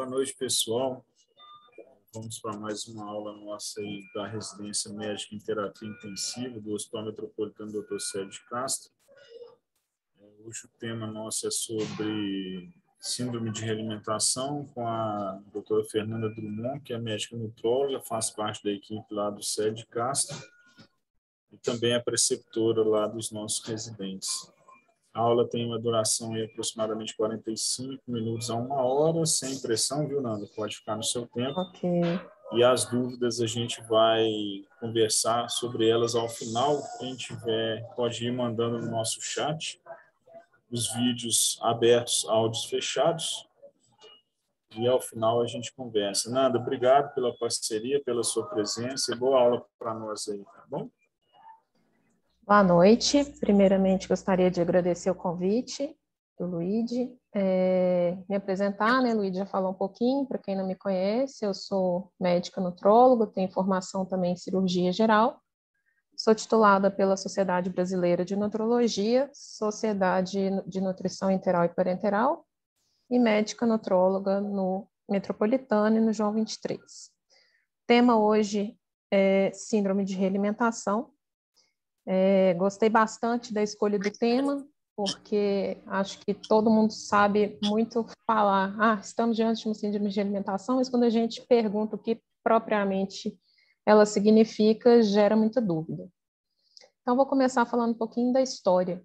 Boa noite, pessoal. Vamos para mais uma aula nossa aí da residência médica em terapia intensiva do Hospital Metropolitano Dr. Sérgio Castro. É, hoje o tema nosso é sobre síndrome de realimentação com a doutora Fernanda Drummond, que é médica nutróloga, faz parte da equipe lá do Sérgio Castro e também é preceptora lá dos nossos residentes. A aula tem uma duração de aproximadamente 45 minutos a uma hora, sem pressão, viu, Nanda? Pode ficar no seu tempo. Ok. E as dúvidas a gente vai conversar sobre elas ao final. Quem tiver, pode ir mandando no nosso chat. Os vídeos abertos, áudios fechados. E ao final a gente conversa. Nanda, obrigado pela parceria, pela sua presença. E boa aula para nós aí, tá bom? Boa noite. Primeiramente, gostaria de agradecer o convite do Luigi. É, me apresentar, né? Luigi já falou um pouquinho, para quem não me conhece, eu sou médica nutróloga, tenho formação também em cirurgia geral. Sou titulada pela Sociedade Brasileira de Nutrologia, Sociedade de Nutrição Enteral e Parenteral, e médica nutróloga no Metropolitano e no João 23. O tema hoje é síndrome de realimentação, é, gostei bastante da escolha do tema, porque acho que todo mundo sabe muito falar, ah, estamos diante de uma síndrome de alimentação, mas quando a gente pergunta o que propriamente ela significa, gera muita dúvida. Então, vou começar falando um pouquinho da história.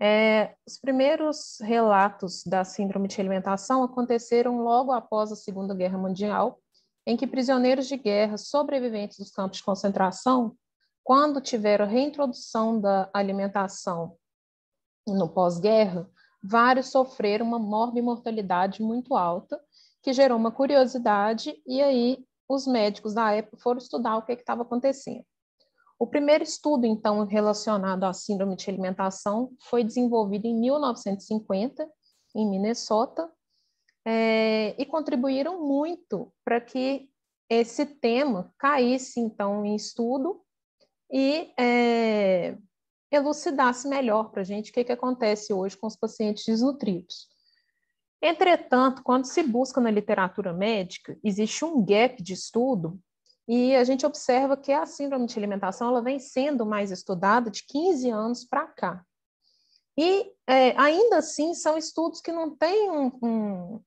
É, os primeiros relatos da síndrome de alimentação aconteceram logo após a Segunda Guerra Mundial, em que prisioneiros de guerra sobreviventes dos campos de concentração quando tiveram a reintrodução da alimentação no pós-guerra, vários sofreram uma morbimortalidade muito alta, que gerou uma curiosidade, e aí os médicos da época foram estudar o que estava acontecendo. O primeiro estudo, então, relacionado à síndrome de alimentação foi desenvolvido em 1950, em Minnesota, é, e contribuíram muito para que esse tema caísse, então, em estudo e é, elucidasse melhor para a gente o que, que acontece hoje com os pacientes desnutridos. Entretanto, quando se busca na literatura médica, existe um gap de estudo e a gente observa que a síndrome de alimentação ela vem sendo mais estudada de 15 anos para cá. E é, ainda assim são estudos que não têm um, um,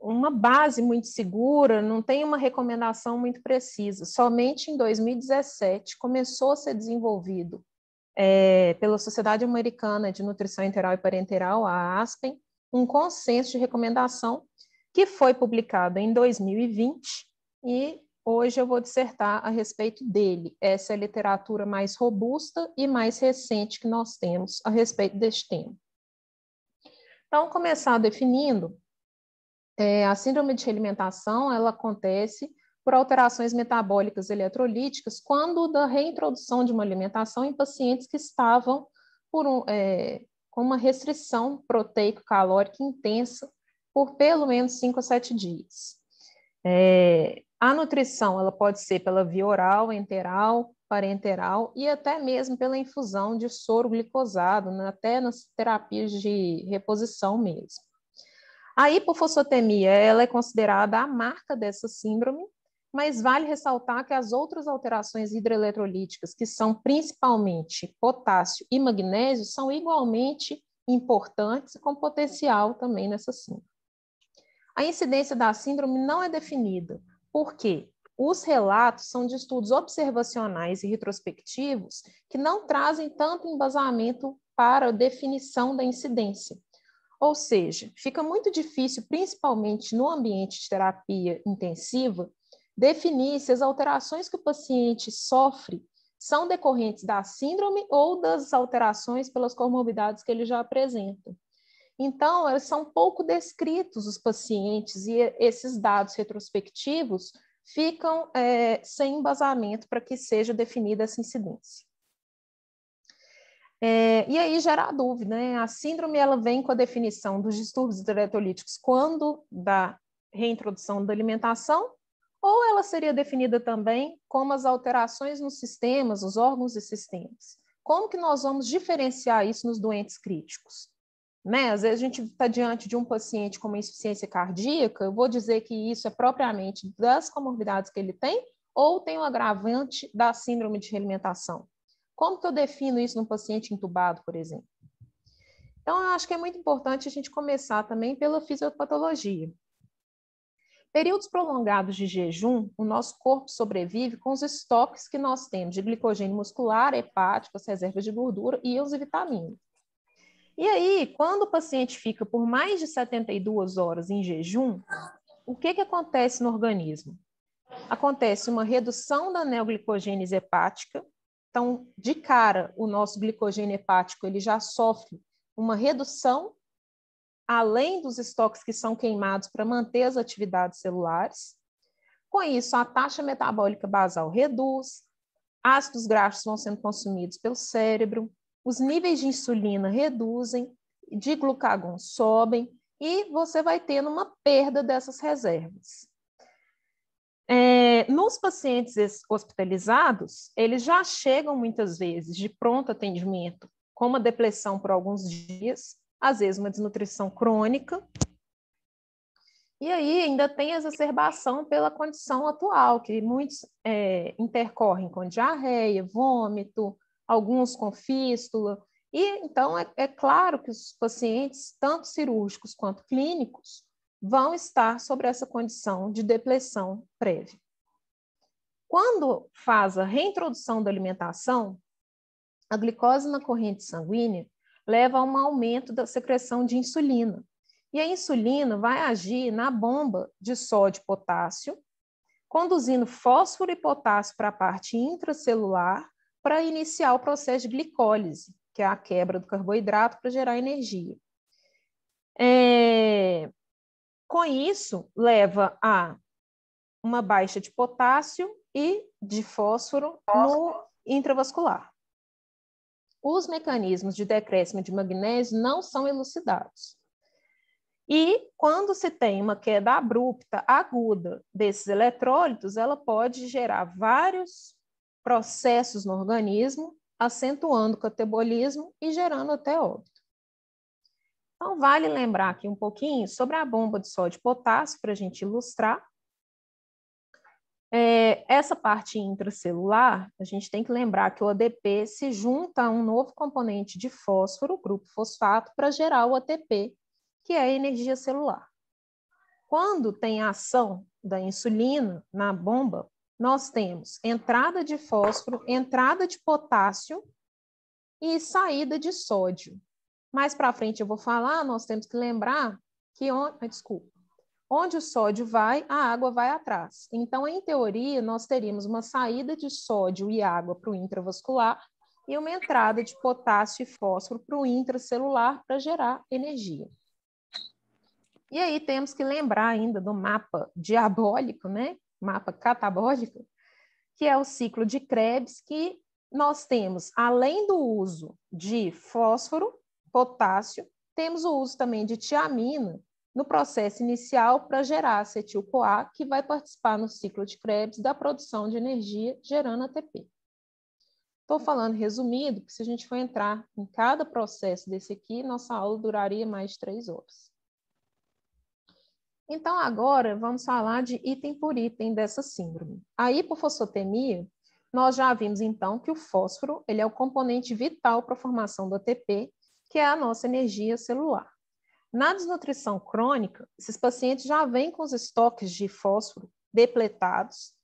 uma base muito segura, não tem uma recomendação muito precisa. Somente em 2017 começou a ser desenvolvido é, pela Sociedade Americana de Nutrição Enteral e Parenteral, a ASPEN, um consenso de recomendação que foi publicado em 2020 e hoje eu vou dissertar a respeito dele. Essa é a literatura mais robusta e mais recente que nós temos a respeito deste tema. Então, começar definindo é, a síndrome de alimentação ela acontece por alterações metabólicas eletrolíticas quando da reintrodução de uma alimentação em pacientes que estavam um, é, com uma restrição proteico-calórica intensa por pelo menos 5 a 7 dias. É, a nutrição ela pode ser pela via oral, enteral, parenteral e até mesmo pela infusão de soro glicosado, né, até nas terapias de reposição mesmo. A hipofosfatemia ela é considerada a marca dessa síndrome, mas vale ressaltar que as outras alterações hidroeletrolíticas, que são principalmente potássio e magnésio, são igualmente importantes com potencial também nessa síndrome. A incidência da síndrome não é definida, porque os relatos são de estudos observacionais e retrospectivos que não trazem tanto embasamento para a definição da incidência. Ou seja, fica muito difícil, principalmente no ambiente de terapia intensiva, definir se as alterações que o paciente sofre são decorrentes da síndrome ou das alterações pelas comorbidades que ele já apresenta. Então, são pouco descritos os pacientes e esses dados retrospectivos ficam é, sem embasamento para que seja definida essa incidência. É, e aí gera a dúvida, né? A síndrome ela vem com a definição dos distúrbios eletrolíticos quando da reintrodução da alimentação, ou ela seria definida também como as alterações nos sistemas, os órgãos e sistemas. Como que nós vamos diferenciar isso nos doentes críticos? Né? Às vezes a gente está diante de um paciente com uma insuficiência cardíaca, eu vou dizer que isso é propriamente das comorbidades que ele tem ou tem um agravante da síndrome de realimentação. Como que eu defino isso num paciente entubado, por exemplo? Então, eu acho que é muito importante a gente começar também pela fisiopatologia. Períodos prolongados de jejum, o nosso corpo sobrevive com os estoques que nós temos de glicogênio muscular, hepático, as reservas de gordura, e vitaminas. E aí, quando o paciente fica por mais de 72 horas em jejum, o que, que acontece no organismo? Acontece uma redução da neoglicogênese hepática. Então, de cara, o nosso glicogênio hepático ele já sofre uma redução além dos estoques que são queimados para manter as atividades celulares. Com isso, a taxa metabólica basal reduz, ácidos graxos vão sendo consumidos pelo cérebro, os níveis de insulina reduzem, de glucagon sobem, e você vai tendo uma perda dessas reservas. É, nos pacientes hospitalizados, eles já chegam muitas vezes de pronto atendimento com uma depressão por alguns dias, às vezes uma desnutrição crônica. E aí ainda tem exacerbação pela condição atual, que muitos é, intercorrem com diarreia, vômito, alguns com fístula. E então é, é claro que os pacientes, tanto cirúrgicos quanto clínicos, vão estar sobre essa condição de depressão prévia. Quando faz a reintrodução da alimentação, a glicose na corrente sanguínea leva a um aumento da secreção de insulina. E a insulina vai agir na bomba de sódio e potássio, conduzindo fósforo e potássio para a parte intracelular para iniciar o processo de glicólise, que é a quebra do carboidrato para gerar energia. É... Com isso, leva a uma baixa de potássio e de fósforo no intravascular os mecanismos de decréscimo de magnésio não são elucidados. E quando se tem uma queda abrupta, aguda desses eletrólitos, ela pode gerar vários processos no organismo, acentuando o catabolismo e gerando até óbito. Então, vale lembrar aqui um pouquinho sobre a bomba de sódio e potássio, para a gente ilustrar. É, essa parte intracelular, a gente tem que lembrar que o ADP se junta a um novo componente de fósforo, grupo fosfato, para gerar o ATP, que é a energia celular. Quando tem a ação da insulina na bomba, nós temos entrada de fósforo, entrada de potássio e saída de sódio. Mais para frente eu vou falar, nós temos que lembrar que, desculpa, Onde o sódio vai, a água vai atrás. Então, em teoria, nós teríamos uma saída de sódio e água para o intravascular e uma entrada de potássio e fósforo para o intracelular para gerar energia. E aí temos que lembrar ainda do mapa diabólico, né? Mapa catabólico, que é o ciclo de Krebs, que nós temos, além do uso de fósforo, potássio, temos o uso também de tiamina, no processo inicial para gerar acetil-CoA, que vai participar no ciclo de Krebs da produção de energia gerando ATP. Estou falando resumido, porque se a gente for entrar em cada processo desse aqui, nossa aula duraria mais de três horas. Então, agora vamos falar de item por item dessa síndrome. A hipofosfotemia, nós já vimos então que o fósforo ele é o componente vital para a formação do ATP, que é a nossa energia celular. Na desnutrição crônica, esses pacientes já vêm com os estoques de fósforo depletados,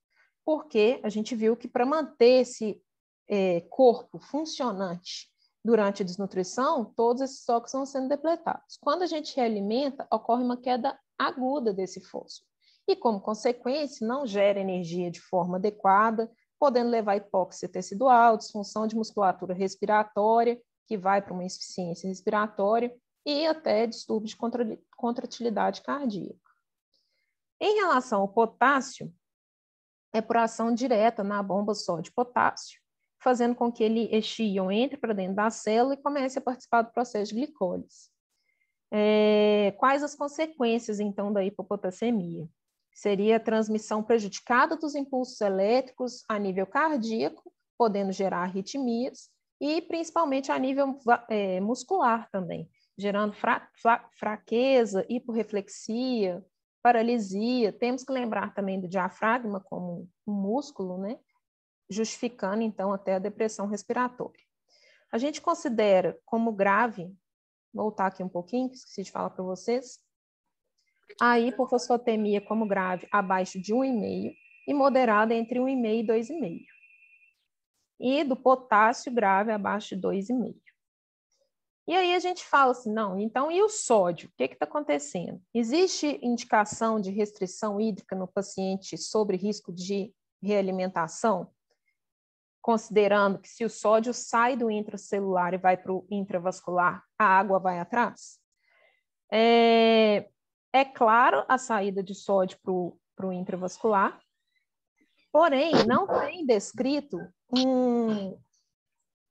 porque a gente viu que para manter esse é, corpo funcionante durante a desnutrição, todos esses estoques vão sendo depletados. Quando a gente realimenta, ocorre uma queda aguda desse fósforo. E, como consequência, não gera energia de forma adequada, podendo levar a hipóxia tecidual, disfunção de musculatura respiratória, que vai para uma insuficiência respiratória, e até distúrbios de contratilidade cardíaca. Em relação ao potássio, é por ação direta na bomba só de potássio, fazendo com que ele, este íon entre para dentro da célula e comece a participar do processo de glicólise. É, quais as consequências, então, da hipopotassemia? Seria a transmissão prejudicada dos impulsos elétricos a nível cardíaco, podendo gerar arritmias, e principalmente a nível é, muscular também, gerando fra fra fraqueza, hiporreflexia, paralisia. Temos que lembrar também do diafragma como um músculo, né? justificando então até a depressão respiratória. A gente considera como grave, voltar aqui um pouquinho, esqueci de falar para vocês, a hipofosfatemia como grave abaixo de 1,5 e moderada entre 1,5 e 2,5. E do potássio grave abaixo de 2,5. E aí a gente fala assim, não, então e o sódio? O que está acontecendo? Existe indicação de restrição hídrica no paciente sobre risco de realimentação? Considerando que se o sódio sai do intracelular e vai para o intravascular, a água vai atrás? É, é claro a saída de sódio para o intravascular, porém não tem descrito um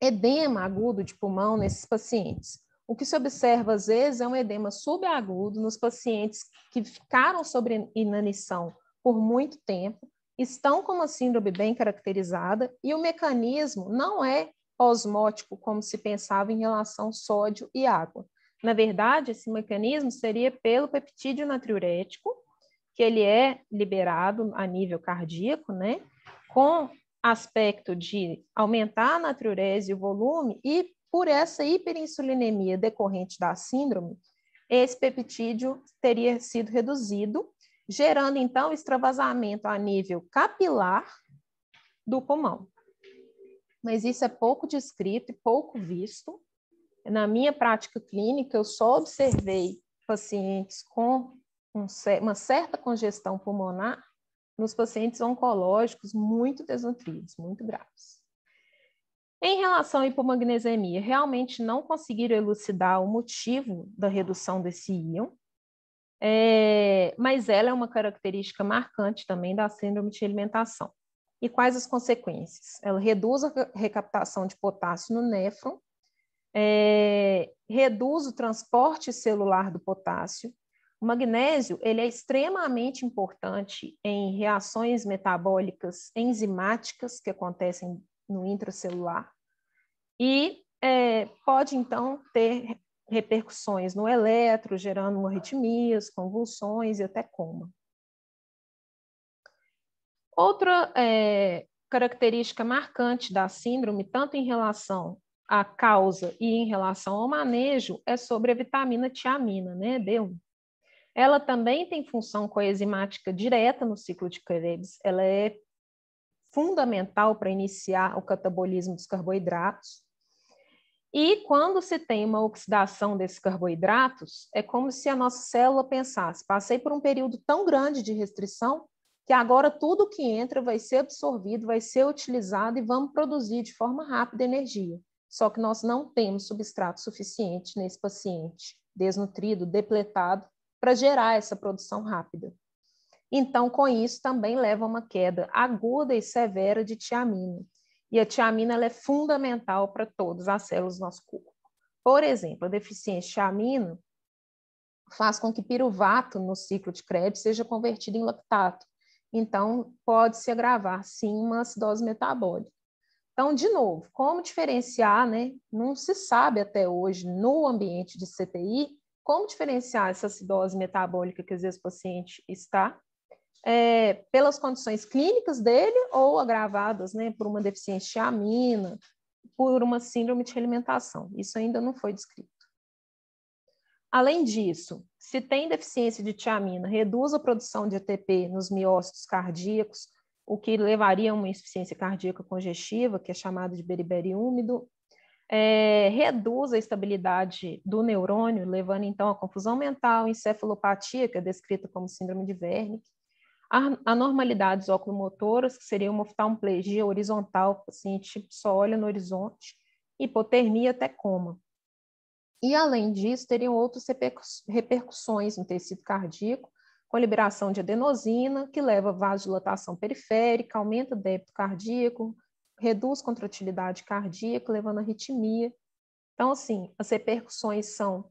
edema agudo de pulmão nesses pacientes. O que se observa às vezes é um edema subagudo nos pacientes que ficaram sobre inanição por muito tempo, estão com uma síndrome bem caracterizada e o mecanismo não é osmótico como se pensava em relação sódio e água. Na verdade, esse mecanismo seria pelo peptídeo natriurético, que ele é liberado a nível cardíaco, né? Com aspecto de aumentar a natriurese e o volume, e por essa hiperinsulinemia decorrente da síndrome, esse peptídeo teria sido reduzido, gerando então extravasamento a nível capilar do pulmão. Mas isso é pouco descrito e pouco visto, na minha prática clínica, eu só observei pacientes com um, uma certa congestão pulmonar nos pacientes oncológicos muito desnutridos, muito graves. Em relação à hipomagnesemia, realmente não conseguiram elucidar o motivo da redução desse íon, é, mas ela é uma característica marcante também da síndrome de alimentação. E quais as consequências? Ela reduz a recaptação de potássio no néfron, é, reduz o transporte celular do potássio. O magnésio ele é extremamente importante em reações metabólicas enzimáticas que acontecem no intracelular e é, pode então ter repercussões no eletro, gerando arritmias, convulsões e até coma. Outra é, característica marcante da síndrome, tanto em relação a causa e em relação ao manejo é sobre a vitamina tiamina, né, B1. Ela também tem função coenzimática direta no ciclo de Krebs, ela é fundamental para iniciar o catabolismo dos carboidratos. E quando se tem uma oxidação desses carboidratos, é como se a nossa célula pensasse: passei por um período tão grande de restrição que agora tudo que entra vai ser absorvido, vai ser utilizado e vamos produzir de forma rápida energia. Só que nós não temos substrato suficiente nesse paciente desnutrido, depletado, para gerar essa produção rápida. Então, com isso, também leva a uma queda aguda e severa de tiamina. E a tiamina é fundamental para todas as células do nosso corpo. Por exemplo, a deficiência de tiamina faz com que piruvato no ciclo de Krebs seja convertido em lactato. Então, pode se agravar, sim, uma acidose metabólica. Então, de novo, como diferenciar, né? Não se sabe até hoje, no ambiente de CTI, como diferenciar essa acidose metabólica que às vezes o paciente está, é, pelas condições clínicas dele ou agravadas né, por uma deficiência de amina, por uma síndrome de alimentação. Isso ainda não foi descrito. Além disso, se tem deficiência de tiamina, reduz a produção de ATP nos miócitos cardíacos, o que levaria a uma insuficiência cardíaca congestiva, que é chamada de beriberi úmido, é, reduz a estabilidade do neurônio, levando então a confusão mental, encefalopatia, que é descrita como síndrome de Wernicke, anormalidades oculomotoras, que seria uma oftalmoplegia horizontal, o paciente só olha no horizonte, hipotermia até coma. E, além disso, teriam outras repercussões no tecido cardíaco, com liberação de adenosina, que leva a vasodilatação periférica, aumenta o débito cardíaco, reduz contratilidade cardíaca, levando a arritmia. Então, assim, as repercussões são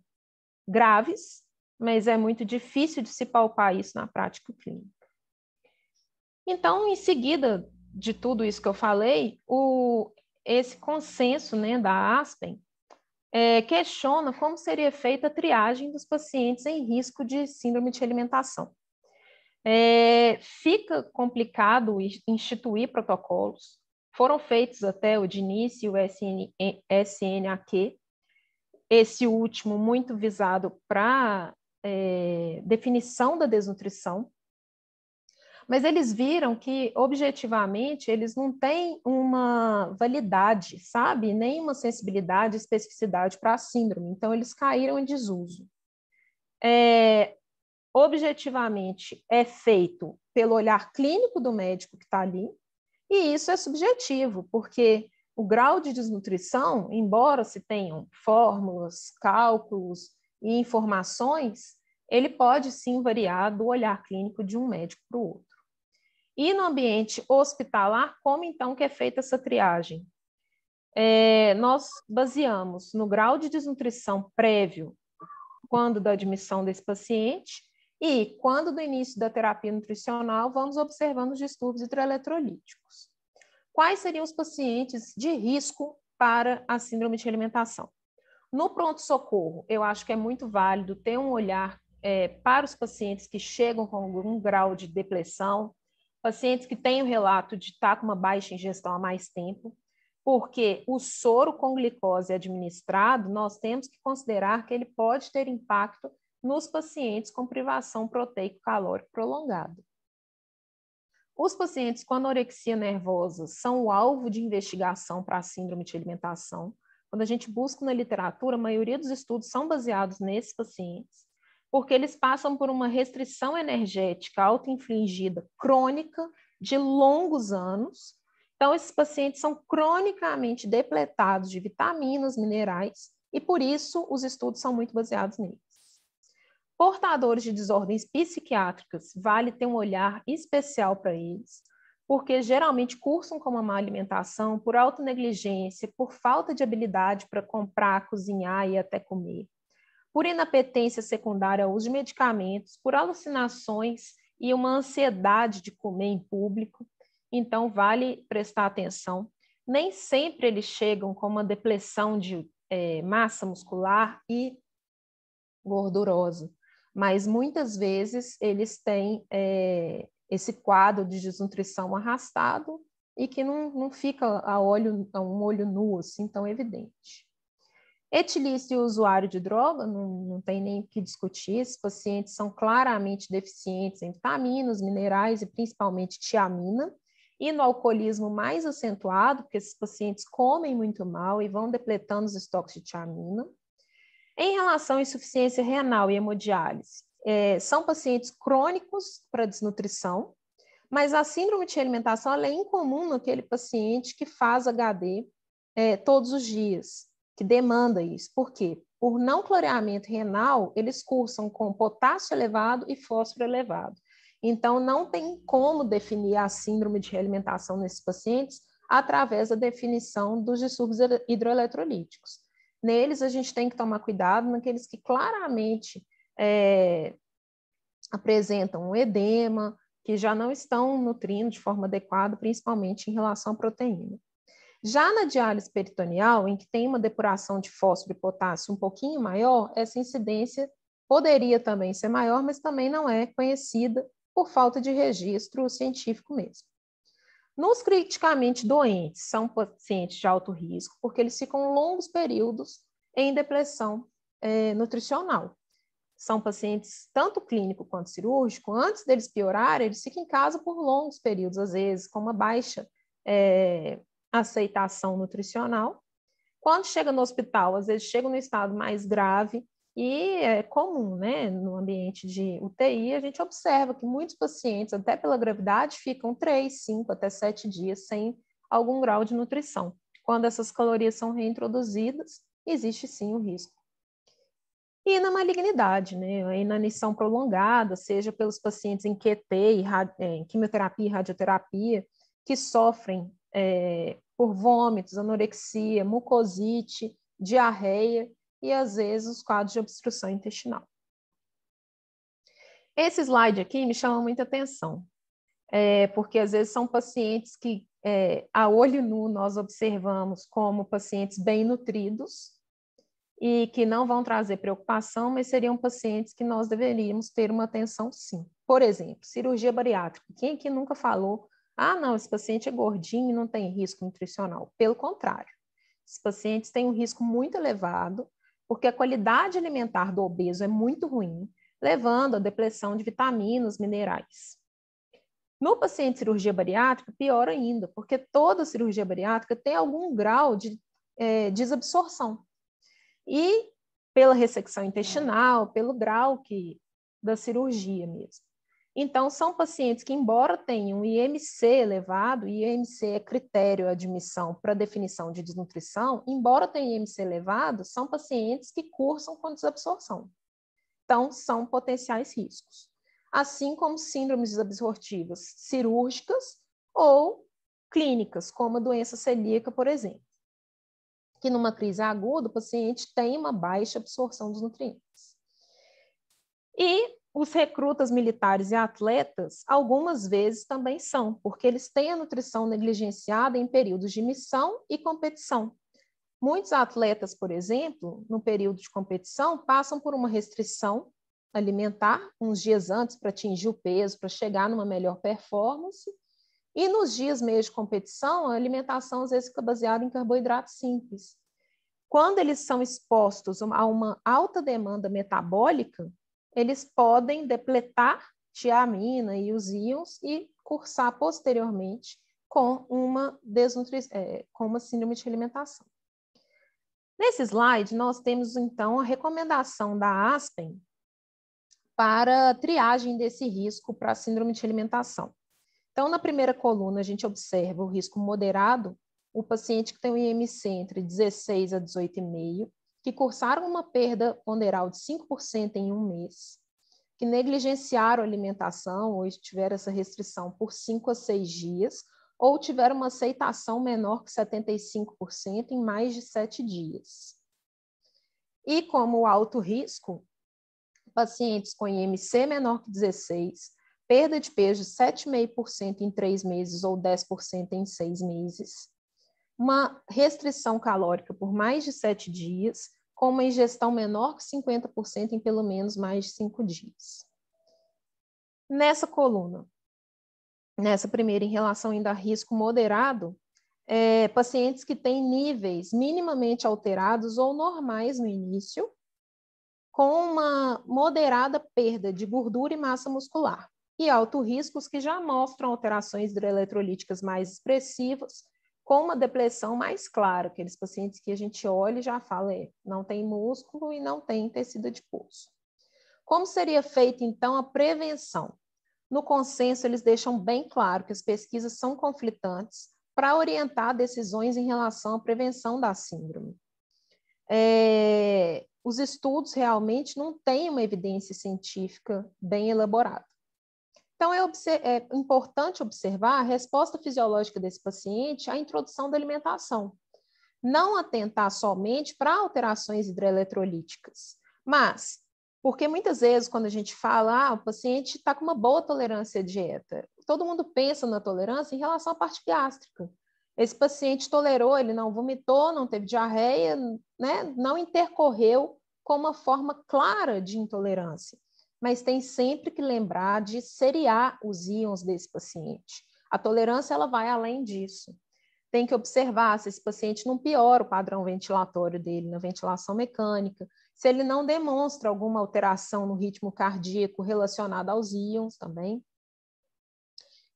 graves, mas é muito difícil de se palpar isso na prática clínica. Então, em seguida de tudo isso que eu falei, o, esse consenso né, da Aspen é, questiona como seria feita a triagem dos pacientes em risco de síndrome de alimentação. É, fica complicado instituir protocolos. Foram feitos até o de início o SN, SNAQ, esse último muito visado para é, definição da desnutrição, mas eles viram que, objetivamente, eles não têm uma validade, sabe? Nem uma sensibilidade, especificidade para a síndrome. Então, eles caíram em desuso. É, objetivamente, é feito pelo olhar clínico do médico que está ali, e isso é subjetivo, porque o grau de desnutrição, embora se tenham fórmulas, cálculos e informações, ele pode sim variar do olhar clínico de um médico para o outro. E no ambiente hospitalar, como então que é feita essa triagem? É, nós baseamos no grau de desnutrição prévio, quando da admissão desse paciente, e quando do início da terapia nutricional, vamos observando os distúrbios hidroeletrolíticos. Quais seriam os pacientes de risco para a síndrome de alimentação? No pronto-socorro, eu acho que é muito válido ter um olhar é, para os pacientes que chegam com algum grau de depressão, pacientes que têm o relato de estar com uma baixa ingestão há mais tempo, porque o soro com glicose administrado, nós temos que considerar que ele pode ter impacto nos pacientes com privação proteico-calórica prolongada. Os pacientes com anorexia nervosa são o alvo de investigação para a síndrome de alimentação. Quando a gente busca na literatura, a maioria dos estudos são baseados nesses pacientes porque eles passam por uma restrição energética auto-infligida crônica de longos anos. Então, esses pacientes são cronicamente depletados de vitaminas, minerais, e por isso os estudos são muito baseados neles. Portadores de desordens psiquiátricas, vale ter um olhar especial para eles, porque geralmente cursam com uma má alimentação por autonegligência, por falta de habilidade para comprar, cozinhar e até comer por inapetência secundária ao uso de medicamentos, por alucinações e uma ansiedade de comer em público. Então, vale prestar atenção. Nem sempre eles chegam com uma depressão de é, massa muscular e gordurosa, mas muitas vezes eles têm é, esse quadro de desnutrição arrastado e que não, não fica a, olho, a um olho nu assim tão evidente. Etilício usuário de droga, não, não tem nem o que discutir, esses pacientes são claramente deficientes em vitaminas, minerais e principalmente tiamina, e no alcoolismo mais acentuado, porque esses pacientes comem muito mal e vão depletando os estoques de tiamina. Em relação à insuficiência renal e hemodiálise, é, são pacientes crônicos para desnutrição, mas a síndrome de alimentação é incomum naquele paciente que faz HD é, todos os dias que demanda isso. Por quê? Por não clareamento renal, eles cursam com potássio elevado e fósforo elevado. Então, não tem como definir a síndrome de realimentação nesses pacientes através da definição dos distúrbios hidroeletrolíticos. Neles, a gente tem que tomar cuidado naqueles que claramente é, apresentam um edema, que já não estão nutrindo de forma adequada, principalmente em relação à proteína. Já na diálise peritoneal, em que tem uma depuração de fósforo e potássio um pouquinho maior, essa incidência poderia também ser maior, mas também não é conhecida por falta de registro científico mesmo. Nos criticamente doentes, são pacientes de alto risco, porque eles ficam longos períodos em depressão é, nutricional. São pacientes, tanto clínico quanto cirúrgico, antes deles piorarem, eles ficam em casa por longos períodos, às vezes, com uma baixa é, aceitação nutricional. Quando chega no hospital, às vezes chega no estado mais grave e é comum, né, no ambiente de UTI, a gente observa que muitos pacientes, até pela gravidade, ficam três, cinco até sete dias sem algum grau de nutrição. Quando essas calorias são reintroduzidas, existe sim o risco. E na malignidade, né, a inanição prolongada, seja pelos pacientes em QT, em quimioterapia e radioterapia, que sofrem é, por vômitos, anorexia, mucosite, diarreia e, às vezes, os quadros de obstrução intestinal. Esse slide aqui me chama muita atenção, é, porque às vezes são pacientes que, é, a olho nu, nós observamos como pacientes bem nutridos, e que não vão trazer preocupação, mas seriam pacientes que nós deveríamos ter uma atenção sim. Por exemplo, cirurgia bariátrica. Quem aqui nunca falou, ah, não, esse paciente é gordinho e não tem risco nutricional? Pelo contrário, esses pacientes têm um risco muito elevado, porque a qualidade alimentar do obeso é muito ruim, levando à depressão de vitaminas, minerais. No paciente cirurgia bariátrica, pior ainda, porque toda cirurgia bariátrica tem algum grau de é, desabsorção. E pela ressecção intestinal, pelo grau que, da cirurgia mesmo. Então, são pacientes que, embora tenham IMC elevado, IMC é critério admissão para definição de desnutrição, embora tenham IMC elevado, são pacientes que cursam com desabsorção. Então, são potenciais riscos. Assim como síndromes desabsortivas cirúrgicas ou clínicas, como a doença celíaca, por exemplo. Que numa crise aguda, o paciente tem uma baixa absorção dos nutrientes. E os recrutas militares e atletas, algumas vezes também são, porque eles têm a nutrição negligenciada em períodos de missão e competição. Muitos atletas, por exemplo, no período de competição, passam por uma restrição alimentar uns dias antes para atingir o peso, para chegar numa melhor performance. E nos dias meio de competição, a alimentação às vezes fica baseada em carboidratos simples. Quando eles são expostos a uma alta demanda metabólica, eles podem depletar tiamina e os íons e cursar posteriormente com uma, desnutri... É, com uma síndrome de alimentação. Nesse slide, nós temos, então, a recomendação da Aspen para triagem desse risco para a síndrome de alimentação. Então, na primeira coluna, a gente observa o risco moderado, o paciente que tem um IMC entre 16 a 18,5, que cursaram uma perda ponderal de 5% em um mês, que negligenciaram a alimentação ou tiveram essa restrição por 5 a 6 dias, ou tiveram uma aceitação menor que 75% em mais de 7 dias. E como alto risco, pacientes com IMC menor que 16, perda de peso de 7,5% em 3 meses ou 10% em 6 meses, uma restrição calórica por mais de sete dias, com uma ingestão menor que 50% em pelo menos mais de cinco dias. Nessa coluna, nessa primeira, em relação ainda a risco moderado, é, pacientes que têm níveis minimamente alterados ou normais no início, com uma moderada perda de gordura e massa muscular, e alto riscos que já mostram alterações hidroeletrolíticas mais expressivas, com uma depressão mais clara, aqueles pacientes que a gente olha e já fala, é, não tem músculo e não tem tecido adiposo. Como seria feita, então, a prevenção? No consenso, eles deixam bem claro que as pesquisas são conflitantes para orientar decisões em relação à prevenção da síndrome. É, os estudos realmente não têm uma evidência científica bem elaborada. Então, é, é, importante observar a resposta fisiológica desse paciente à introdução da alimentação. Não atentar somente para alterações hidroeletrolíticas, mas porque muitas vezes, quando a gente fala, ah, o paciente está com uma boa tolerância à dieta, todo mundo pensa na tolerância em relação à parte gástrica. Esse paciente tolerou, ele não vomitou, não teve diarreia, né? não intercorreu com uma forma clara de intolerância mas tem sempre que lembrar de seriar os íons desse paciente. A tolerância ela vai além disso. Tem que observar se esse paciente não piora o padrão ventilatório dele na ventilação mecânica, se ele não demonstra alguma alteração no ritmo cardíaco relacionada aos íons também.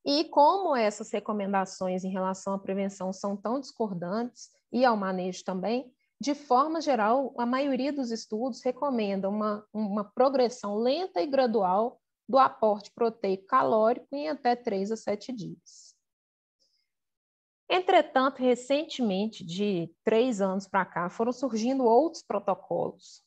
E como essas recomendações em relação à prevenção são tão discordantes e ao manejo também, de forma geral, a maioria dos estudos recomenda uma, uma progressão lenta e gradual do aporte proteico calórico em até 3 a 7 dias. Entretanto, recentemente, de três anos para cá, foram surgindo outros protocolos.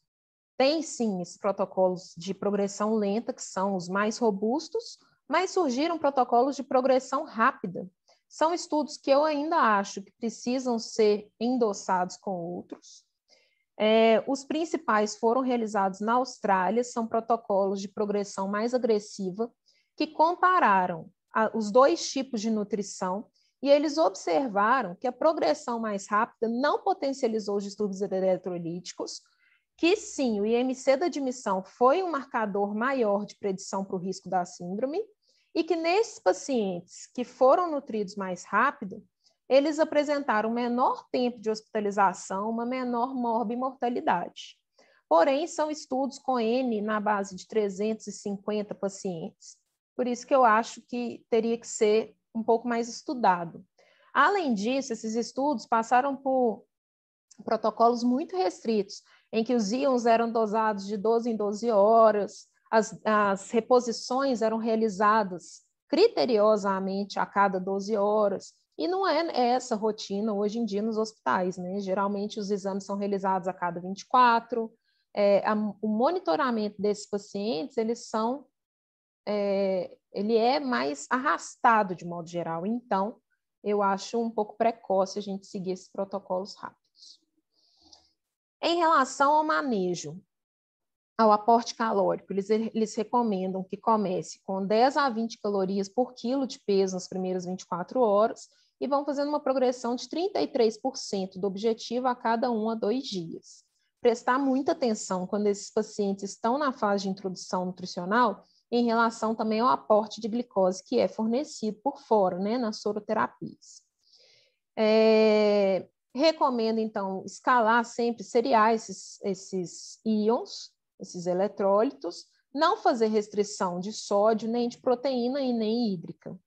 Tem sim esses protocolos de progressão lenta, que são os mais robustos, mas surgiram protocolos de progressão rápida, são estudos que eu ainda acho que precisam ser endossados com outros. É, os principais foram realizados na Austrália, são protocolos de progressão mais agressiva, que compararam a, os dois tipos de nutrição e eles observaram que a progressão mais rápida não potencializou os distúrbios eletrolíticos, que sim, o IMC da admissão foi um marcador maior de predição para o risco da síndrome, e que nesses pacientes que foram nutridos mais rápido, eles apresentaram menor tempo de hospitalização, uma menor morbimortalidade. Porém, são estudos com N na base de 350 pacientes. Por isso que eu acho que teria que ser um pouco mais estudado. Além disso, esses estudos passaram por protocolos muito restritos, em que os íons eram dosados de 12 em 12 horas, as, as reposições eram realizadas criteriosamente a cada 12 horas, e não é essa rotina hoje em dia nos hospitais, né? Geralmente os exames são realizados a cada 24, é, a, o monitoramento desses pacientes, eles são, é, ele é mais arrastado de modo geral, então eu acho um pouco precoce a gente seguir esses protocolos rápidos. Em relação ao manejo, ao aporte calórico, eles, eles recomendam que comece com 10 a 20 calorias por quilo de peso nas primeiras 24 horas e vão fazendo uma progressão de 33% do objetivo a cada um a dois dias. Prestar muita atenção quando esses pacientes estão na fase de introdução nutricional em relação também ao aporte de glicose que é fornecido por fora, né, nas soroterapias. É, recomendo, então, escalar sempre cereais, esses, esses íons, esses eletrólitos, não fazer restrição de sódio, nem de proteína e nem hídrica.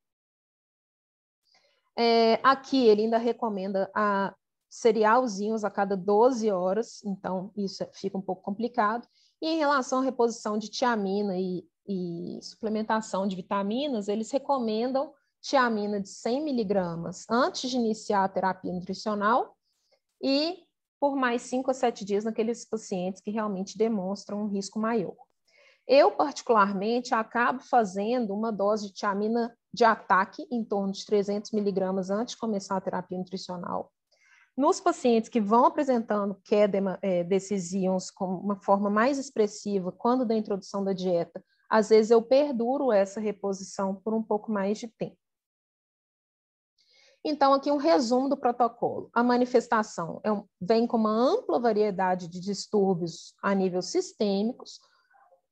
É, aqui ele ainda recomenda a cerealzinhos a cada 12 horas, então isso fica um pouco complicado. E em relação à reposição de tiamina e, e suplementação de vitaminas, eles recomendam tiamina de 100 miligramas antes de iniciar a terapia nutricional e por mais cinco a sete dias naqueles pacientes que realmente demonstram um risco maior. Eu, particularmente, acabo fazendo uma dose de tiamina de ataque em torno de 300 miligramas antes de começar a terapia nutricional. Nos pacientes que vão apresentando queda é, desses íons com uma forma mais expressiva quando da introdução da dieta, às vezes eu perduro essa reposição por um pouco mais de tempo. Então, aqui um resumo do protocolo. A manifestação é um, vem com uma ampla variedade de distúrbios a nível sistêmicos,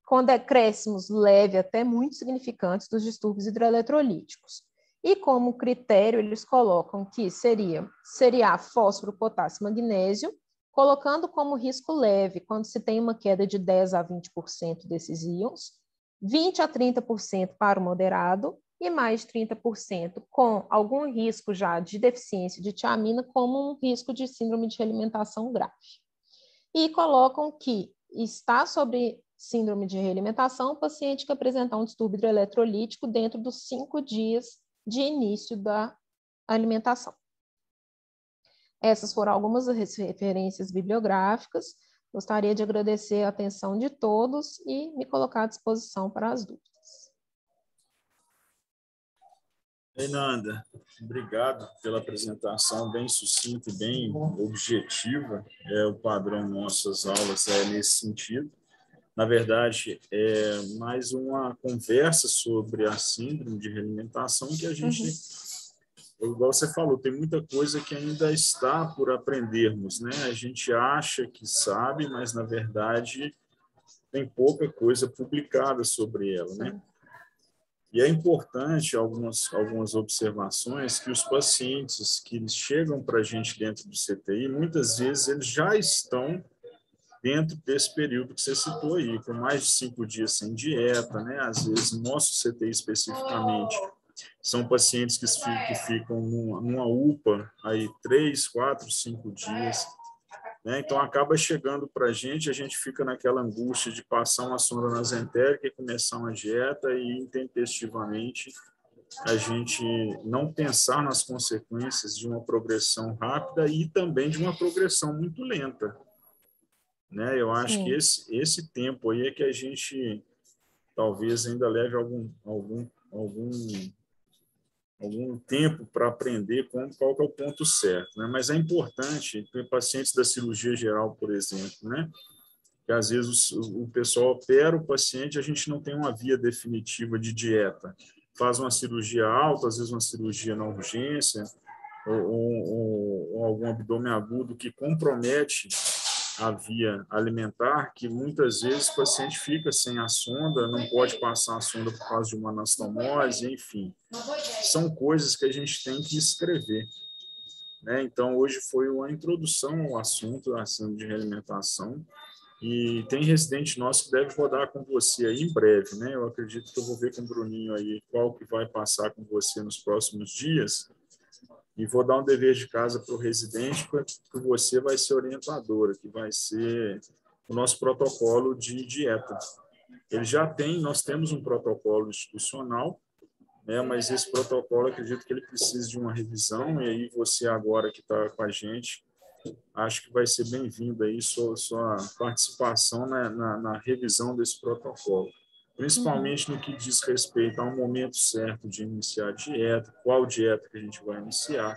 com decréscimos leve até muito significantes dos distúrbios hidroeletrolíticos. E como critério, eles colocam que seria seria fósforo, potássio, magnésio, colocando como risco leve quando se tem uma queda de 10 a 20% desses íons, 20 a 30% para o moderado e mais 30% com algum risco já de deficiência de tiamina, como um risco de síndrome de realimentação grave. E colocam que está sobre síndrome de realimentação o paciente que apresentar um distúrbio hidroeletrolítico dentro dos cinco dias de início da alimentação. Essas foram algumas referências bibliográficas. Gostaria de agradecer a atenção de todos e me colocar à disposição para as dúvidas. Fernanda, obrigado pela apresentação bem sucinta e bem objetiva. É o padrão nossas aulas é nesse sentido. Na verdade, é mais uma conversa sobre a síndrome de realimentação que a gente, uhum. igual você falou, tem muita coisa que ainda está por aprendermos, né? A gente acha que sabe, mas na verdade tem pouca coisa publicada sobre ela, né? E é importante algumas, algumas observações que os pacientes que chegam para a gente dentro do CTI, muitas vezes eles já estão dentro desse período que você citou aí, com mais de cinco dias sem dieta, né? Às vezes, no nosso CTI especificamente, são pacientes que, que ficam numa, numa UPA aí três, quatro, cinco dias, né? Então, acaba chegando para a gente, a gente fica naquela angústia de passar uma sonda nasentérica e começar uma dieta e, intempestivamente, a gente não pensar nas consequências de uma progressão rápida e também de uma progressão muito lenta. Né? Eu acho Sim. que esse, esse tempo aí é que a gente talvez ainda leve algum, algum, algum algum tempo para aprender qual, qual é o ponto certo, né? Mas é importante, tem pacientes da cirurgia geral, por exemplo, né? Que às vezes o, o pessoal opera o paciente, a gente não tem uma via definitiva de dieta. Faz uma cirurgia alta, às vezes uma cirurgia na urgência, ou, ou, ou algum abdômen agudo que compromete a via alimentar, que muitas vezes o paciente fica sem a sonda, não pode passar a sonda por causa de uma anastomose, enfim. São coisas que a gente tem que escrever. Né? Então, hoje foi uma introdução ao assunto, assunto de realimentação, e tem residente nosso que deve rodar com você aí em breve, né? Eu acredito que eu vou ver com o Bruninho aí qual que vai passar com você nos próximos dias, e vou dar um dever de casa para o residente, que você vai ser orientadora, que vai ser o nosso protocolo de dieta. Ele já tem, nós temos um protocolo institucional, né, mas esse protocolo, acredito que ele precisa de uma revisão, e aí você agora que está com a gente, acho que vai ser bem-vindo aí sua, sua participação na, na, na revisão desse protocolo principalmente no que diz respeito ao momento certo de iniciar a dieta, qual dieta que a gente vai iniciar.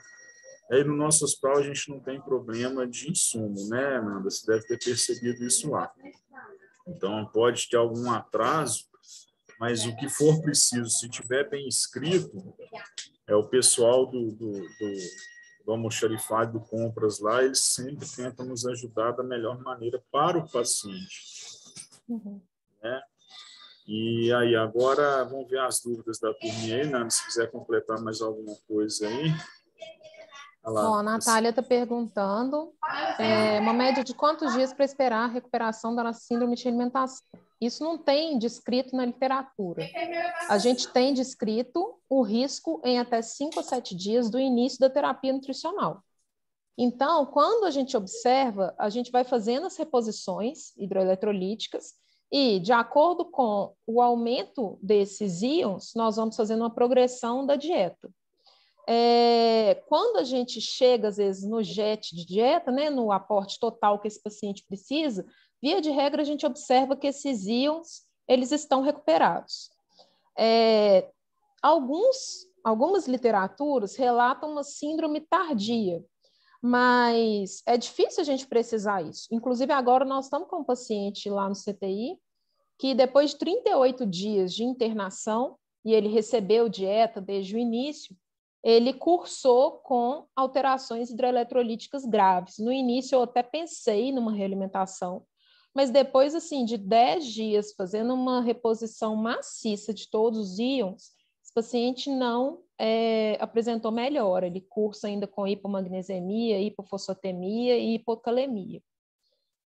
Aí no nosso hospital a gente não tem problema de insumo, né, Nanda? Você deve ter percebido isso lá. Então pode ter algum atraso, mas o que for preciso, se tiver bem escrito, é o pessoal do, do, do, do almoxarifado do compras lá, eles sempre tentam nos ajudar da melhor maneira para o paciente. Uhum. Né? E aí, agora vamos ver as dúvidas da turminha aí, Nando, se quiser completar mais alguma coisa aí. Lá, Bom, a Natália está perguntando é, uma média de quantos dias para esperar a recuperação da síndrome de alimentação. Isso não tem descrito na literatura. A gente tem descrito o risco em até 5 a 7 dias do início da terapia nutricional. Então, quando a gente observa, a gente vai fazendo as reposições hidroeletrolíticas e, de acordo com o aumento desses íons, nós vamos fazendo uma progressão da dieta. É, quando a gente chega, às vezes, no JET de dieta, né, no aporte total que esse paciente precisa, via de regra, a gente observa que esses íons eles estão recuperados. É, alguns, algumas literaturas relatam uma síndrome tardia, mas é difícil a gente precisar isso. Inclusive, agora nós estamos com um paciente lá no CTI que depois de 38 dias de internação, e ele recebeu dieta desde o início, ele cursou com alterações hidroeletrolíticas graves. No início, eu até pensei numa realimentação, mas depois, assim, de 10 dias fazendo uma reposição maciça de todos os íons, esse paciente não é, apresentou melhora. Ele cursa ainda com hipomagnesemia, hipofosfatemia e hipocalemia.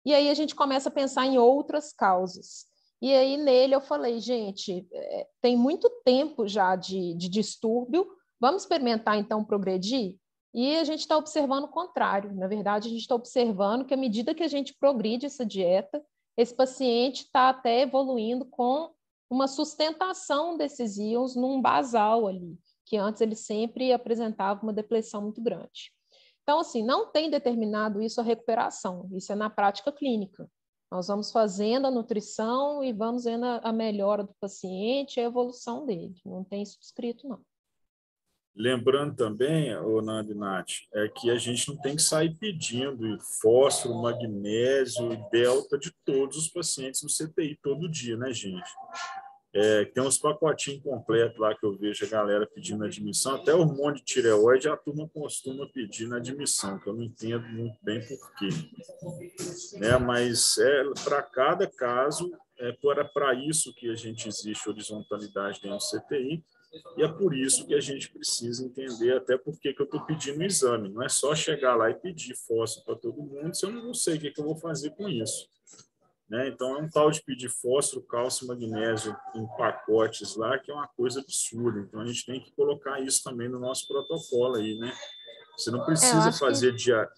E aí a gente começa a pensar em outras causas. E aí nele eu falei, gente, é, tem muito tempo já de, de distúrbio, vamos experimentar então progredir? E a gente está observando o contrário. Na verdade, a gente está observando que à medida que a gente progride essa dieta, esse paciente está até evoluindo com uma sustentação desses íons num basal ali, que antes ele sempre apresentava uma depressão muito grande. Então, assim, não tem determinado isso a recuperação, isso é na prática clínica. Nós vamos fazendo a nutrição e vamos vendo a melhora do paciente, a evolução dele. Não tem isso escrito, não. Lembrando também, Nando Nath, é que a gente não tem que sair pedindo fósforo, magnésio e delta de todos os pacientes no CTI todo dia, né, gente? É, tem uns pacotinhos completos lá que eu vejo a galera pedindo admissão, até hormônio de tireoide a turma costuma pedir na admissão, que eu não entendo muito bem por quê. Né? Mas é, para cada caso, é para isso que a gente existe horizontalidade dentro do CTI, e é por isso que a gente precisa entender até por que, que eu estou pedindo o exame. Não é só chegar lá e pedir fósforo para todo mundo, se eu não sei o que, que eu vou fazer com isso. Né? Então, é um tal de pedir fósforo, cálcio, magnésio em pacotes lá, que é uma coisa absurda. Então, a gente tem que colocar isso também no nosso protocolo aí, né? Você não precisa fazer que... diário.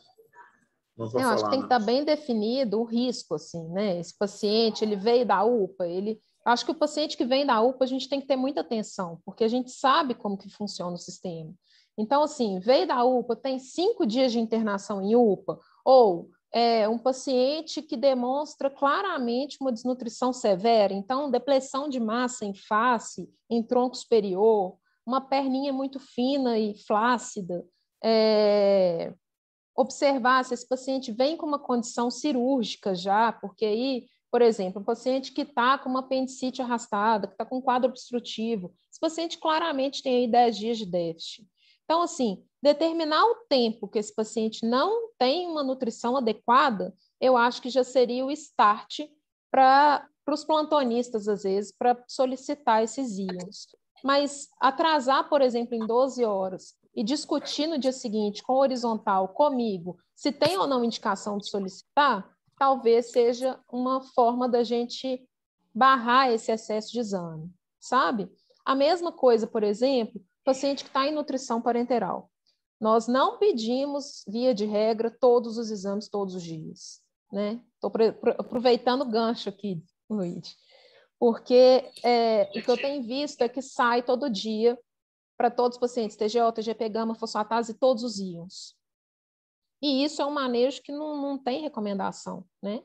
Eu falar, acho que tem que estar tá bem definido o risco, assim, né? Esse paciente, ele veio da UPA, ele... Acho que o paciente que vem da UPA, a gente tem que ter muita atenção, porque a gente sabe como que funciona o sistema. Então, assim, veio da UPA, tem cinco dias de internação em UPA, ou é, um paciente que demonstra claramente uma desnutrição severa, então, depressão de massa em face, em tronco superior, uma perninha muito fina e flácida, é, observar se esse paciente vem com uma condição cirúrgica já, porque aí, por exemplo, um paciente que está com uma apendicite arrastada, que está com um quadro obstrutivo, esse paciente claramente tem aí 10 dias de déficit. Então, assim, determinar o tempo que esse paciente não tem uma nutrição adequada eu acho que já seria o start para os plantonistas, às vezes, para solicitar esses íons. Mas atrasar, por exemplo, em 12 horas e discutir no dia seguinte com o horizontal, comigo, se tem ou não indicação de solicitar, talvez seja uma forma da gente barrar esse excesso de exame, sabe? A mesma coisa, por exemplo, paciente que está em nutrição parenteral. Nós não pedimos, via de regra, todos os exames todos os dias. Né? Estou aproveitando o gancho aqui, Luiz, porque é, o que eu tenho visto é que sai todo dia para todos os pacientes, TGO, TGP, gama, fosfatase, todos os íons. E isso é um manejo que não, não tem recomendação, né?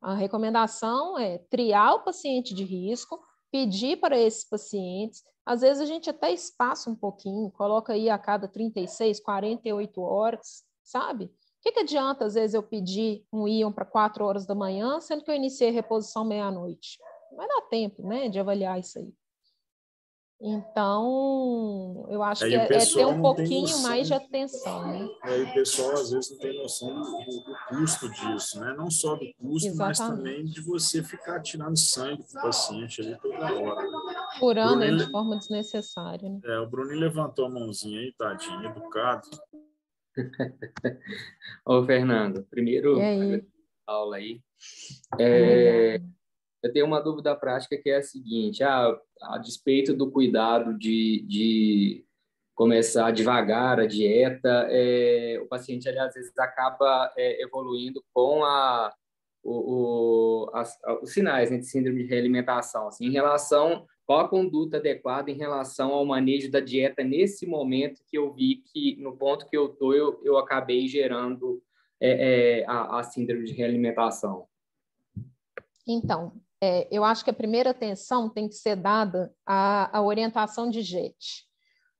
A recomendação é triar o paciente de risco, pedir para esses pacientes, às vezes a gente até espaça um pouquinho, coloca aí a cada 36, 48 horas, sabe? O que, que adianta, às vezes, eu pedir um íon para 4 horas da manhã, sendo que eu iniciei a reposição meia-noite? Não vai dar tempo, né, de avaliar isso aí. Então, eu acho aí que é, é, ter um pouquinho mais de atenção. Né? Aí o pessoal, às vezes, não tem noção do, do custo disso, né? Não só do custo, Exatamente. mas também de você ficar tirando sangue do paciente ali toda hora. Né? Curando ele de forma desnecessária. Né? É, o Bruninho levantou a mãozinha aí, tadinho, educado. Ô, Fernando, primeiro, aí? aula aí. É, eu tenho uma dúvida prática que é a seguinte: ah, a despeito do cuidado de, de começar devagar a dieta, é, o paciente às vezes acaba é, evoluindo com a, o, o, as, os sinais né, de síndrome de realimentação. Assim, em relação qual a conduta adequada em relação ao manejo da dieta nesse momento que eu vi que no ponto que eu tô eu, eu acabei gerando é, é a, a síndrome de realimentação. Então, é, eu acho que a primeira atenção tem que ser dada à, à orientação de JET.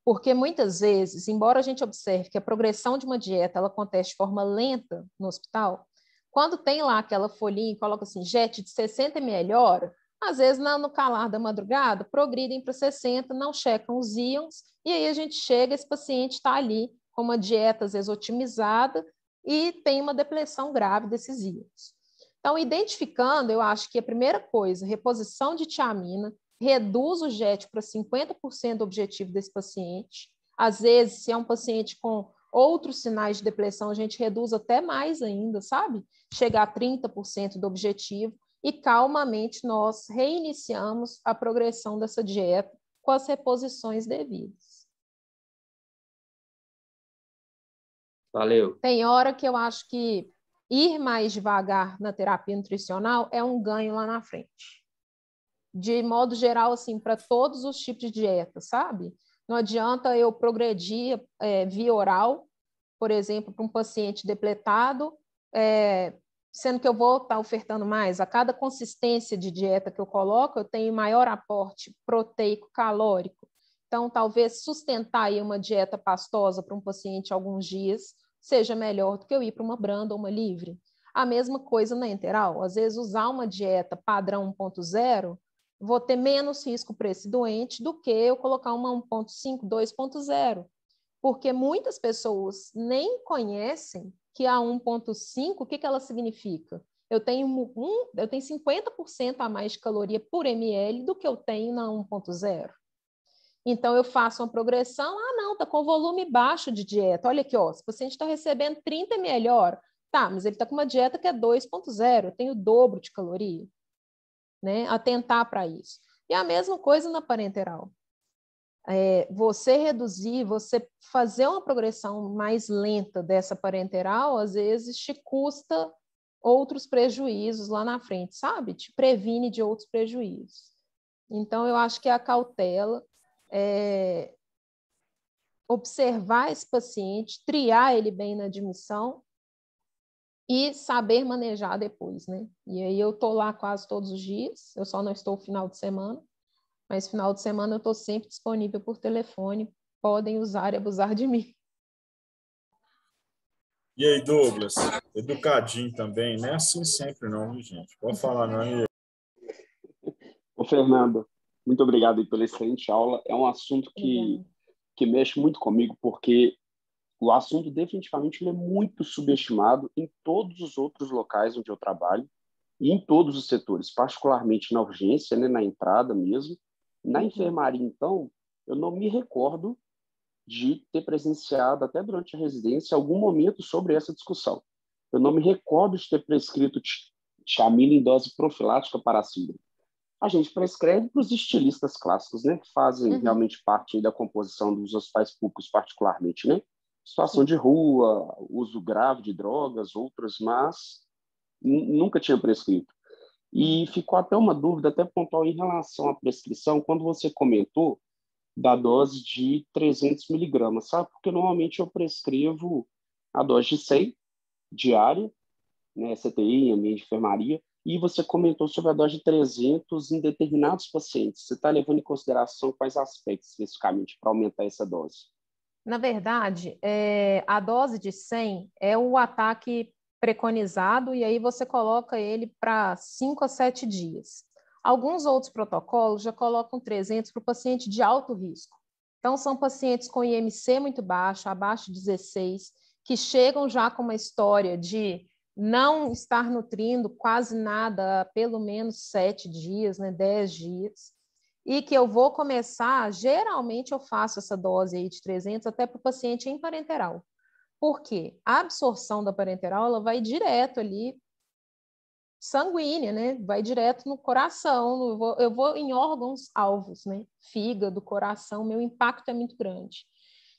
Porque muitas vezes, embora a gente observe que a progressão de uma dieta ela acontece de forma lenta no hospital, quando tem lá aquela folhinha e coloca assim, JET de 60 ml hora, às vezes no calar da madrugada, progridem para 60, não checam os íons, e aí a gente chega, esse paciente está ali com uma dieta às vezes otimizada e tem uma depressão grave desses íons. Então, identificando, eu acho que a primeira coisa, reposição de tiamina, reduz o JET para 50% do objetivo desse paciente. Às vezes, se é um paciente com outros sinais de depressão, a gente reduz até mais ainda, sabe? Chegar a 30% do objetivo e calmamente nós reiniciamos a progressão dessa dieta com as reposições devidas. Valeu. Tem hora que eu acho que ir mais devagar na terapia nutricional é um ganho lá na frente. De modo geral, assim, para todos os tipos de dieta, sabe? Não adianta eu progredir é, via oral, por exemplo, para um paciente depletado, é, sendo que eu vou estar tá ofertando mais. A cada consistência de dieta que eu coloco, eu tenho maior aporte proteico calórico. Então, talvez sustentar aí uma dieta pastosa para um paciente alguns dias seja melhor do que eu ir para uma branda ou uma livre. A mesma coisa na enteral. Às vezes, usar uma dieta padrão 1.0, vou ter menos risco para esse doente do que eu colocar uma 1.5, 2.0. Porque muitas pessoas nem conhecem que a 1.5, o que, que ela significa? Eu tenho, um, eu tenho 50% a mais de caloria por ml do que eu tenho na 1.0. Então, eu faço uma progressão, ah, não, está com volume baixo de dieta. Olha aqui, ó, se o paciente está recebendo 30 ml hora, tá, mas ele está com uma dieta que é 2.0, eu tenho o dobro de caloria. Né? Atentar para isso. E a mesma coisa na parenteral. É, você reduzir, você fazer uma progressão mais lenta dessa parenteral, às vezes te custa outros prejuízos lá na frente, sabe? Te previne de outros prejuízos. Então, eu acho que é a cautela, é, observar esse paciente, triar ele bem na admissão e saber manejar depois, né? E aí eu estou lá quase todos os dias, eu só não estou final de semana, mas final de semana eu estou sempre disponível por telefone, podem usar e abusar de mim. E aí, Douglas, educadinho também, não é assim sempre não, gente? Pode falar não aí. Ô, Fernando, muito obrigado pela excelente aula. É um assunto que, que mexe muito comigo, porque o assunto definitivamente é muito subestimado em todos os outros locais onde eu trabalho e em todos os setores, particularmente na urgência, né, na entrada mesmo. Na uhum. enfermaria, então, eu não me recordo de ter presenciado, até durante a residência, algum momento sobre essa discussão. Eu não me recordo de ter prescrito chamina em dose profilática para a síndrome. A gente prescreve para os estilistas clássicos, né, que fazem uhum. realmente parte da composição dos hospitais públicos, particularmente, né? Situação de rua, uso grave de drogas, outras, mas nunca tinha prescrito. E ficou até uma dúvida, até pontual, em relação à prescrição, quando você comentou da dose de 300 miligramas, sabe? Porque normalmente eu prescrevo a dose de 100 diária, né, CTI, ambiente de enfermaria, e você comentou sobre a dose de 300 em determinados pacientes. Você está levando em consideração quais aspectos especificamente para aumentar essa dose? Na verdade, é, a dose de 100 é o ataque preconizado e aí você coloca ele para 5 a 7 dias. Alguns outros protocolos já colocam 300 para o paciente de alto risco. Então, são pacientes com IMC muito baixo, abaixo de 16, que chegam já com uma história de não estar nutrindo quase nada pelo menos sete dias, né, dez dias, e que eu vou começar, geralmente eu faço essa dose aí de 300 até para o paciente em parenteral. Porque a absorção da parenteral ela vai direto ali sanguínea, né? Vai direto no coração. Eu vou, eu vou em órgãos alvos, né? Fígado, coração, meu impacto é muito grande.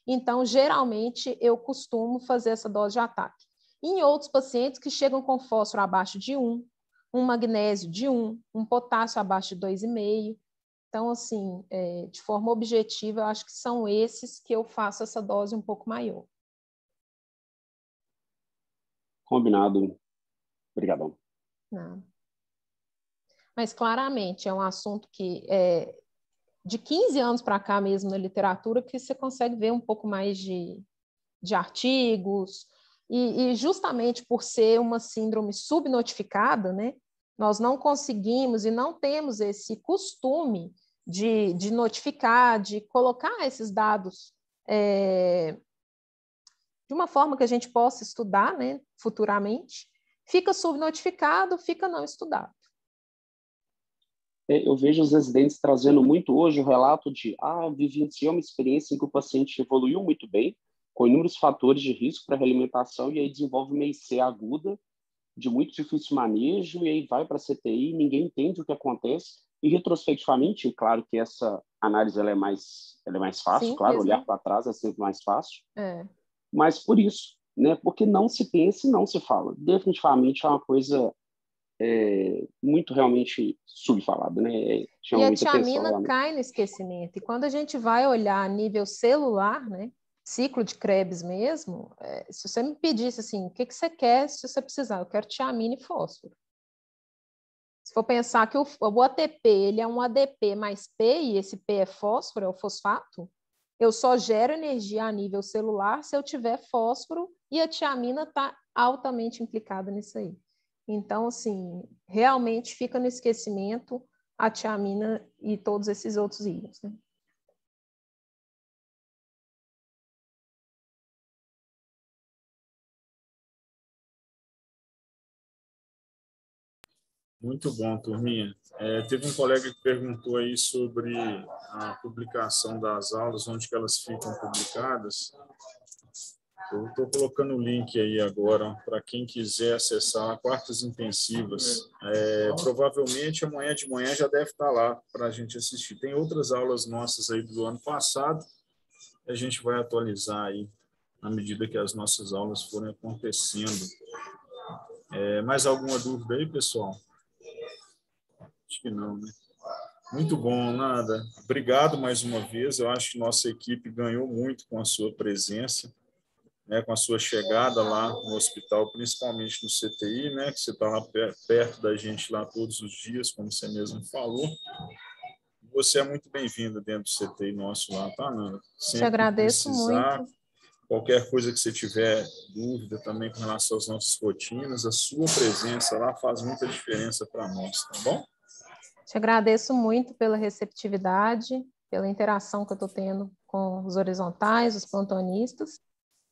Então, geralmente, eu costumo fazer essa dose de ataque. Em outros pacientes que chegam com fósforo abaixo de 1, um magnésio de 1, um potássio abaixo de 2,5. Então, assim, é, de forma objetiva, eu acho que são esses que eu faço essa dose um pouco maior. Combinado. Obrigadão. Não. Mas claramente é um assunto que é de 15 anos para cá mesmo na literatura que você consegue ver um pouco mais de, de artigos, e, e justamente por ser uma síndrome subnotificada, né, nós não conseguimos e não temos esse costume de, de notificar, de colocar esses dados é, de uma forma que a gente possa estudar né, futuramente, fica subnotificado, fica não estudado. É, eu vejo os residentes trazendo muito hoje o relato de ah, vivenciei uma experiência em que o paciente evoluiu muito bem, com inúmeros fatores de risco para a realimentação, e aí desenvolve uma IC aguda, de muito difícil manejo, e aí vai para a CTI, ninguém entende o que acontece. E retrospectivamente, claro que essa análise ela é mais, ela é mais fácil, claro, olhar para trás é sempre mais fácil. É mas por isso, né? Porque não se pensa e não se fala. Definitivamente é uma coisa é, muito realmente subfalada, né? É, chama e a tiamina cai no esquecimento. E quando a gente vai olhar a nível celular, né? Ciclo de Krebs mesmo, é, se você me pedisse assim, o que, que você quer se você precisar? Eu quero tiamina e fósforo. Se for pensar que o, o ATP ele é um ADP mais P, e esse P é fósforo, é o fosfato, eu só gero energia a nível celular se eu tiver fósforo e a tiamina está altamente implicada nisso aí. Então, assim, realmente fica no esquecimento a tiamina e todos esses outros íons. Né? Muito bom, turminha. É, teve um colega que perguntou aí sobre a publicação das aulas, onde que elas ficam publicadas. Eu estou colocando o link aí agora para quem quiser acessar quartas intensivas. É, provavelmente amanhã de manhã já deve estar lá para a gente assistir. Tem outras aulas nossas aí do ano passado. A gente vai atualizar aí à medida que as nossas aulas forem acontecendo. É, mais alguma dúvida aí, pessoal? Acho que não, né? Muito bom, Nada. Obrigado mais uma vez. Eu acho que nossa equipe ganhou muito com a sua presença, né, com a sua chegada lá no hospital, principalmente no CTI, né, que você está lá perto da gente lá todos os dias, como você mesmo falou. Você é muito bem-vinda dentro do CTI nosso lá, tá, Nanda? Sempre Te agradeço precisar, muito. Qualquer coisa que você tiver dúvida também com relação às nossas rotinas, a sua presença lá faz muita diferença para nós, tá bom? Te agradeço muito pela receptividade, pela interação que eu estou tendo com os horizontais, os plantonistas.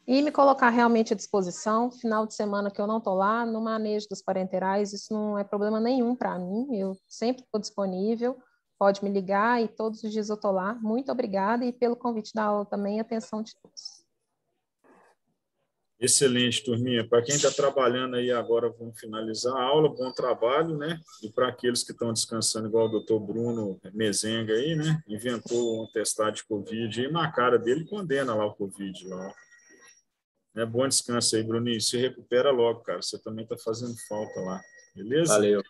e me colocar realmente à disposição. Final de semana que eu não estou lá, no manejo dos parenterais, isso não é problema nenhum para mim, eu sempre estou disponível, pode me ligar e todos os dias eu estou lá. Muito obrigada e pelo convite da aula também, atenção de todos. Excelente, turminha. Para quem está trabalhando aí agora, vamos finalizar a aula. Bom trabalho, né? E para aqueles que estão descansando, igual o doutor Bruno Mezenga aí, né? Inventou um testado de Covid e na cara dele condena lá o Covid. Lá. É bom descanso aí, Bruninho. Se recupera logo, cara. Você também está fazendo falta lá. Beleza? Valeu.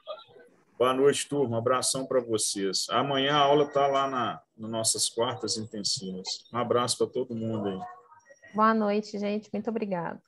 Boa noite, turma. Abração para vocês. Amanhã a aula está lá na, nas nossas quartas intensivas. Um abraço para todo mundo aí. Boa noite, gente. Muito obrigada.